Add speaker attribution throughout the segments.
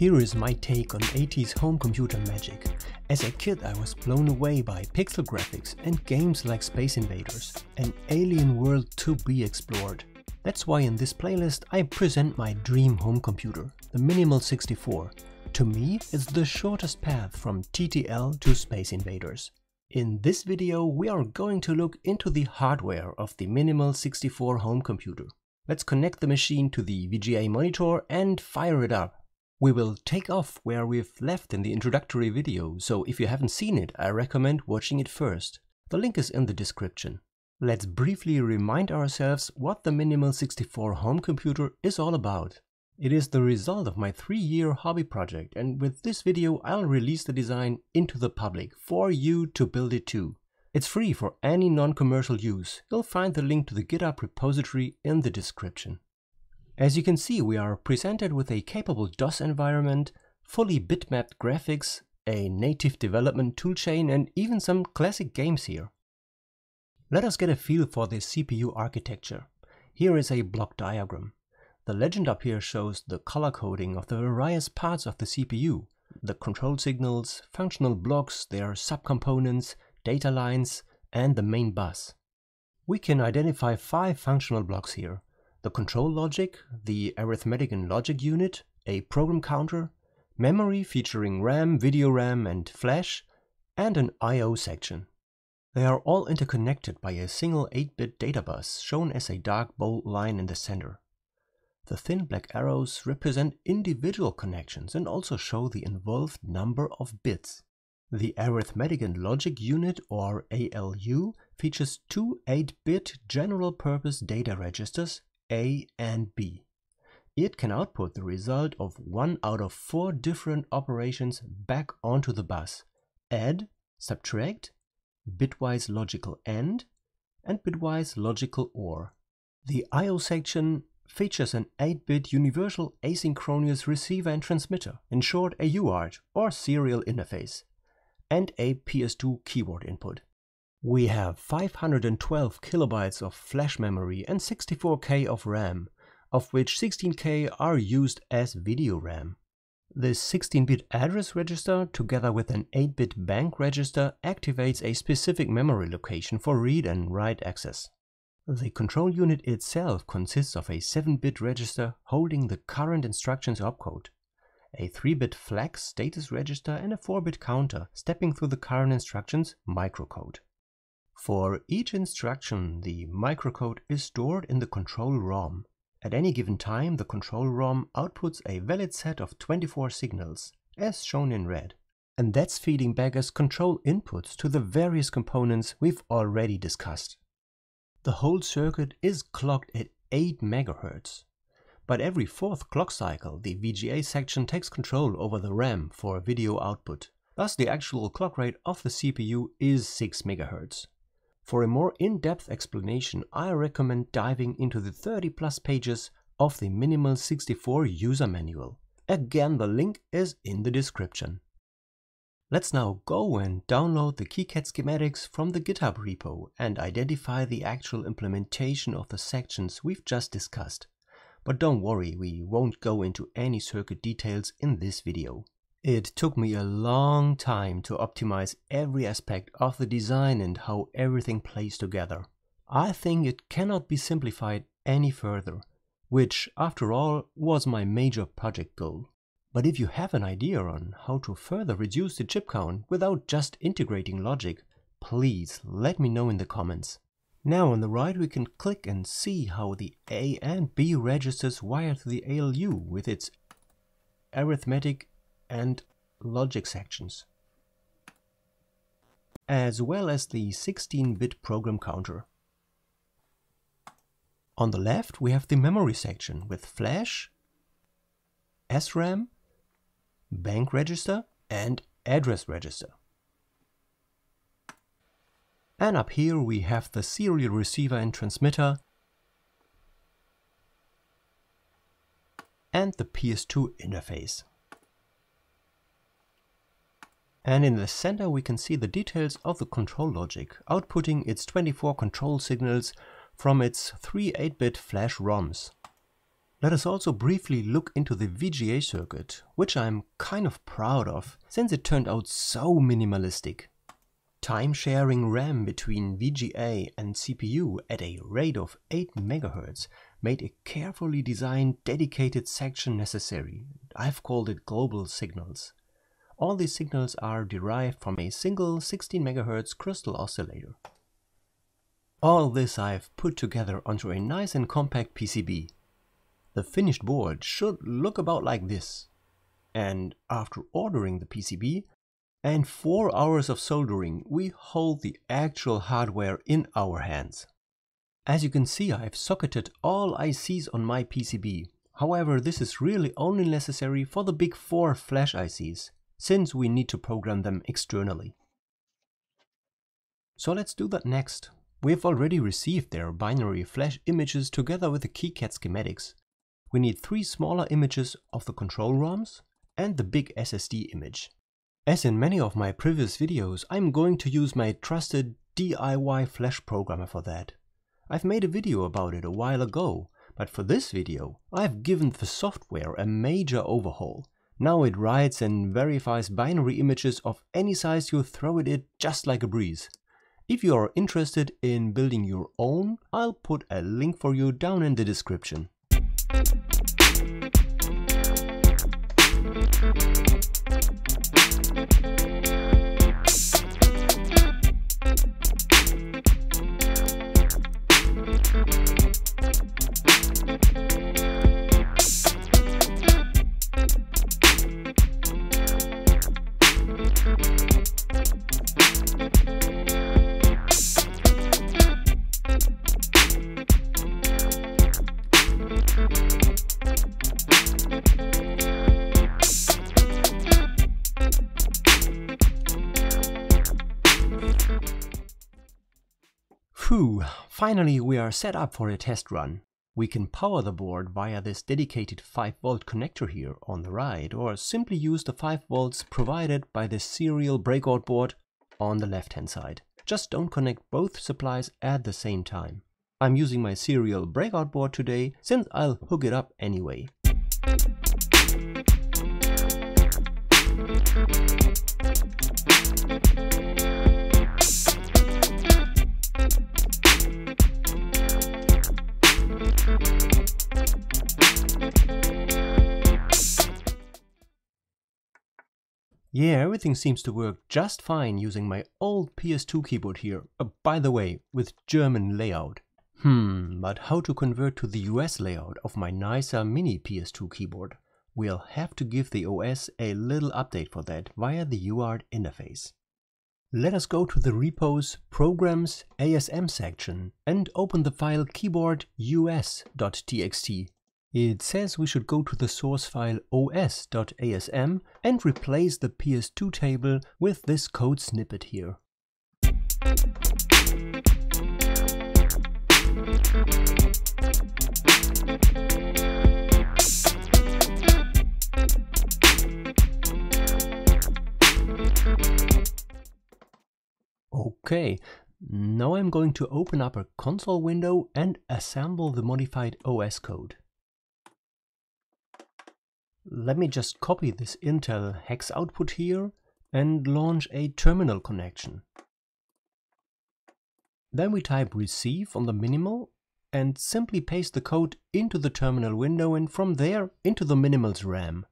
Speaker 1: Here is my take on 80s home computer magic. As a kid I was blown away by pixel graphics and games like Space Invaders, an alien world to be explored. That's why in this playlist I present my dream home computer, the Minimal 64. To me, it's the shortest path from TTL to Space Invaders. In this video we are going to look into the hardware of the Minimal 64 home computer. Let's connect the machine to the VGA monitor and fire it up. We will take off where we've left in the introductory video, so if you haven't seen it, I recommend watching it first. The link is in the description. Let's briefly remind ourselves what the Minimal 64 home computer is all about. It is the result of my three-year hobby project and with this video I'll release the design into the public for you to build it too. It's free for any non-commercial use. You'll find the link to the GitHub repository in the description. As you can see, we are presented with a capable DOS environment, fully bitmapped graphics, a native development toolchain and even some classic games here. Let us get a feel for the CPU architecture. Here is a block diagram. The legend up here shows the color coding of the various parts of the CPU, the control signals, functional blocks, their subcomponents, data lines, and the main bus. We can identify five functional blocks here, the control logic, the arithmetic and logic unit, a program counter, memory featuring RAM, video RAM and flash, and an I.O. section. They are all interconnected by a single 8-bit data bus shown as a dark bold line in the center. The thin black arrows represent individual connections and also show the involved number of bits. The arithmetic and logic unit or ALU features two 8-bit general-purpose data registers a and B. It can output the result of one out of four different operations back onto the bus. Add, subtract, bitwise logical AND, and bitwise logical OR. The I.O. section features an 8-bit universal asynchronous receiver and transmitter, in short a UART or serial interface, and a PS2 keyboard input. We have 512 kilobytes of flash memory and 64K of RAM, of which 16K are used as video RAM. This 16-bit address register, together with an 8-bit bank register, activates a specific memory location for read and write access. The control unit itself consists of a 7-bit register holding the current instructions opcode, a 3-bit flag status register and a 4-bit counter stepping through the current instructions microcode. For each instruction, the microcode is stored in the control ROM. At any given time, the control ROM outputs a valid set of 24 signals, as shown in red. And that's feeding back as control inputs to the various components we've already discussed. The whole circuit is clocked at 8 MHz. But every fourth clock cycle, the VGA section takes control over the RAM for video output. Thus the actual clock rate of the CPU is 6 MHz. For a more in-depth explanation, I recommend diving into the 30 plus pages of the Minimal 64 user manual. Again, the link is in the description. Let's now go and download the KiCad schematics from the GitHub repo and identify the actual implementation of the sections we've just discussed. But don't worry, we won't go into any circuit details in this video. It took me a long time to optimize every aspect of the design and how everything plays together. I think it cannot be simplified any further, which, after all, was my major project goal. But if you have an idea on how to further reduce the chip count without just integrating logic, please let me know in the comments. Now on the right we can click and see how the A and B registers wire to the ALU with its arithmetic and logic sections, as well as the 16-bit program counter. On the left we have the memory section with flash, SRAM, bank register and address register. And up here we have the serial receiver and transmitter and the PS2 interface. And in the center we can see the details of the control logic, outputting its 24 control signals from its three 8-bit flash ROMs. Let us also briefly look into the VGA circuit, which I'm kind of proud of, since it turned out so minimalistic. Time sharing RAM between VGA and CPU at a rate of 8 MHz made a carefully designed dedicated section necessary. I've called it global signals. All these signals are derived from a single 16 MHz crystal oscillator. All this I've put together onto a nice and compact PCB. The finished board should look about like this. And after ordering the PCB, and 4 hours of soldering, we hold the actual hardware in our hands. As you can see, I've socketed all ICs on my PCB. However, this is really only necessary for the big 4 flash ICs, since we need to program them externally. So let's do that next. We've already received their binary flash images together with the KiCad schematics. We need three smaller images of the control ROMs and the big SSD image. As in many of my previous videos, I'm going to use my trusted DIY Flash programmer for that. I've made a video about it a while ago, but for this video, I've given the software a major overhaul. Now it writes and verifies binary images of any size you throw at it just like a breeze. If you are interested in building your own, I'll put a link for you down in the description. Phew, finally we are set up for a test run. We can power the board via this dedicated 5V connector here on the right or simply use the 5V provided by the serial breakout board on the left hand side. Just don't connect both supplies at the same time. I'm using my serial breakout board today since I'll hook it up anyway. Yeah, everything seems to work just fine using my old PS2 keyboard here, uh, by the way, with German layout. Hmm, but how to convert to the US layout of my nicer mini PS2 keyboard? We'll have to give the OS a little update for that via the UART interface. Let us go to the repos programs ASM section and open the file keyboard us.txt it says we should go to the source file os.asm and replace the PS2 table with this code snippet here. Okay, now I'm going to open up a console window and assemble the modified OS code. Let me just copy this Intel hex output here and launch a terminal connection. Then we type receive on the minimal and simply paste the code into the terminal window and from there into the minimal's RAM.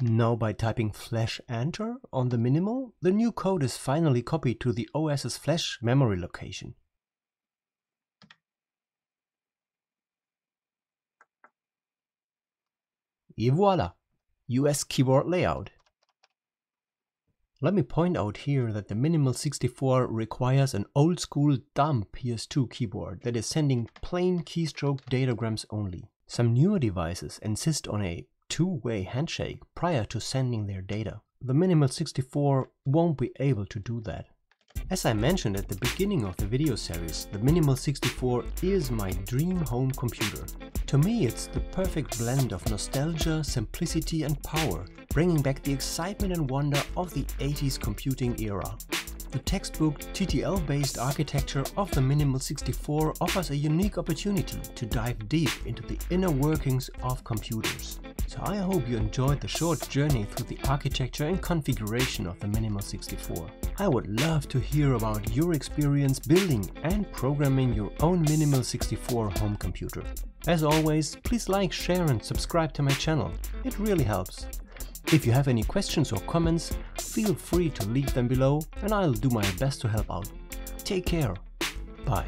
Speaker 1: Now by typing flash enter on the minimal, the new code is finally copied to the OS's flash memory location. Et voila! US keyboard layout. Let me point out here that the Minimal 64 requires an old school dumb PS2 keyboard that is sending plain keystroke datagrams only. Some newer devices insist on a two-way handshake prior to sending their data. The Minimal 64 won't be able to do that. As I mentioned at the beginning of the video series, the Minimal 64 is my dream home computer. To me it's the perfect blend of nostalgia, simplicity and power, bringing back the excitement and wonder of the 80s computing era. The textbook TTL-based architecture of the Minimal 64 offers a unique opportunity to dive deep into the inner workings of computers. So I hope you enjoyed the short journey through the architecture and configuration of the Minimal 64. I would love to hear about your experience building and programming your own Minimal 64 home computer. As always, please like, share and subscribe to my channel. It really helps. If you have any questions or comments, feel free to leave them below and I'll do my best to help out. Take care. Bye.